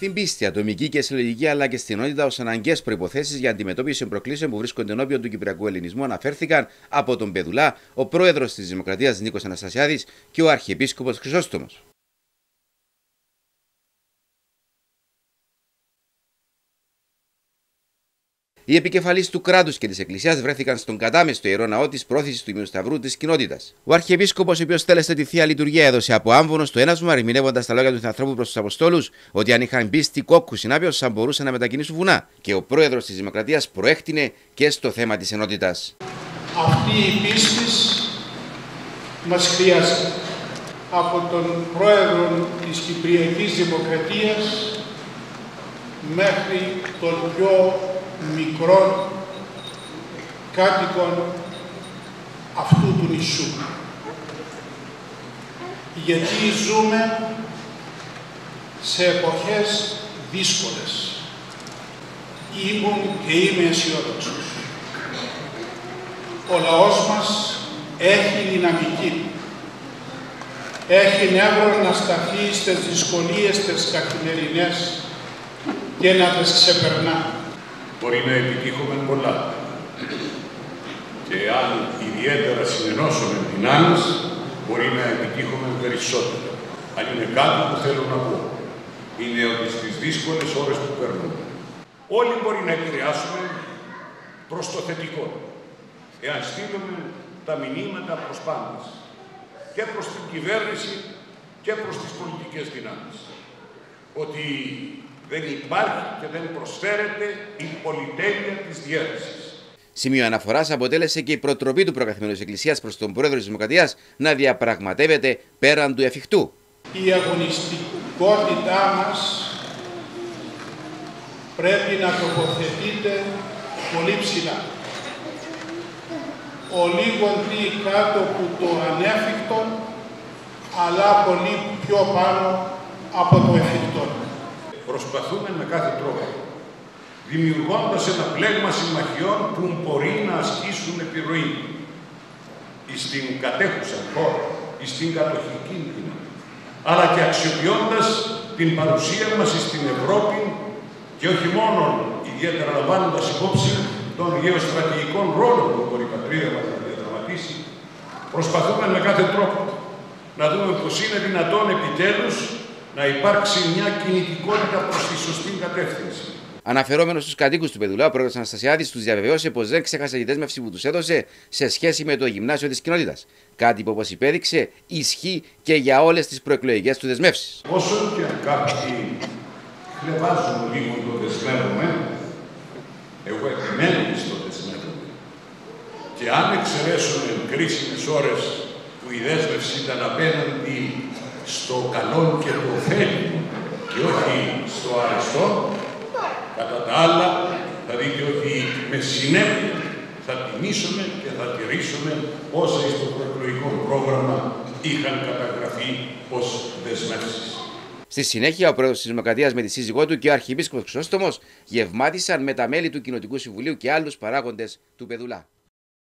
Στην πίστη, ατομική και συλλογική αλλά και στην όνειτα ως αναγκαίες προποθέσει για αντιμετώπιση προκλήσεων που βρίσκονται ενώπιον του Κυπριακού Ελληνισμού αναφέρθηκαν από τον Πεδουλά, ο πρόεδρος της Δημοκρατίας Νίκος Αναστασιάδης και ο Αρχιεπίσκοπος Χρυσόστομος. Οι επικεφαλείς του κράτους και της Εκκλησίας βρέθηκαν στον κατάμεστο ιερό ναό της πρόθεσης του Ιμίου Σταυρού της κοινότητας. Ο Αρχιεπίσκοπος, ο οποίος τέλεσε τη θεία λειτουργία, έδωσε από άμβονο στο ένασμα, ερμηνεύοντα τα λόγια του ανθρώπου προς τους Αποστόλους, ότι αν είχαν μπει στη κόκκου συνάπιο, θα μπορούσαν να μετακινήσουν βουνά. Και ο πρόεδρος της Δημοκρατίας προέκτηνε και στο θέμα της ενότητας. Αυτή η πίστη μας χρειάζεται από τον πρόεδρο της Κυπριακής Δημοκρατίας μέχρι τον πιο μικρών κάτοικων αυτού του νησού. Γιατί ζούμε σε εποχές δύσκολες. Ήμουν και είμαι αισιόδοξος. Ο λαός μας έχει δυναμική. Έχει νεύρο να σταθεί στις δυσκολίες τις καθημερινές και να τις ξεπερνά μπορεί να επιτύχουμε πολλά. Και αν ιδιαίτερα συνενώσουμε δυνάμεις, μπορεί να επιτύχουμε περισσότερο. Αν είναι κάτι που θέλω να πω, είναι ότι στις δύσκολες ώρες που περνούμε, όλοι μπορεί να επηρεάσουμε προς το θετικό. Εάν στείλουμε τα μηνύματα προς πάντες, και προς την κυβέρνηση και προς τις πολιτικές δυνάμεις. Ότι δεν υπάρχει και δεν προσφέρεται η πολυτέλεια της διέρεσης. Σημείο αναφοράς αποτέλεσε και η προτροπή του προκαθημένου της Εκκλησίας προς τον πρόεδρο της Δημοκρατίας να διαπραγματεύεται πέραν του εφικτού. Η αγωνιστικότητά μας πρέπει να τοποθετείται πολύ ψηλά. Ο λίγο κάτω από το ανέφικτο, αλλά πολύ πιο πάνω από το εφικτό προσπαθούμε με κάθε τρόπο, δημιουργώντας ένα πλέγμα συμμαχιών που μπορεί να ασκήσουν επιρροή στην κατέχουσα χώρα, στην κατοχική κοινωνία, αλλά και αξιοποιώντας την παρουσία μας στην Ευρώπη και όχι μόνο ιδιαίτερα λαμβάνοντας υπόψη των γεωστρατηγικών ρόλων που μπορεί η πατρίδα μας να διαδραματίσει, προσπαθούμε με κάθε τρόπο να δούμε πως είναι δυνατόν επιτέλους να υπάρξει μια κινητικότητα προς τη σωστή κατεύθυνση. Αναφερόμενος στους κατοίκους του Πεδουλά, ο πρόεδρος Αναστασιάδης τους διαβεβαίωσε πως δεν ξέχασε τη δέσμευση που τους έδωσε σε σχέση με το γυμνάσιο της κοινότητας. Κάτι που, όπως υπέδειξε, ισχύει και για όλες τις προεκλογικές του δεσμεύσεις. Όσο και αν κάποιοι χλεβάζουν λίγο το δεσμεύομαι, εγώ επιμένω στο δεσμεύομαι. Και αν εξαιρέσουμε κρίσιμε ώρες που η δέσμευση ήταν απέναντι στο καλό και το ωφέλιμο και όχι στο αριστό, κατά τα άλλα θα δείτε ότι με συνέπεια θα τιμήσουμε και θα τηρήσουμε όσα στο προεκλογικό πρόγραμμα είχαν καταγραφεί ως δεσμεύσεις. Στη συνέχεια, ο πρόεδρος της Δημοκρατίας με τη σύζυγό του και ο Αρχιεπίσκοπος Χρυσόστομος γευμάτισαν με τα μέλη του Κοινοτικού Συμβουλίου και άλλους παράγοντες του Πεδουλά.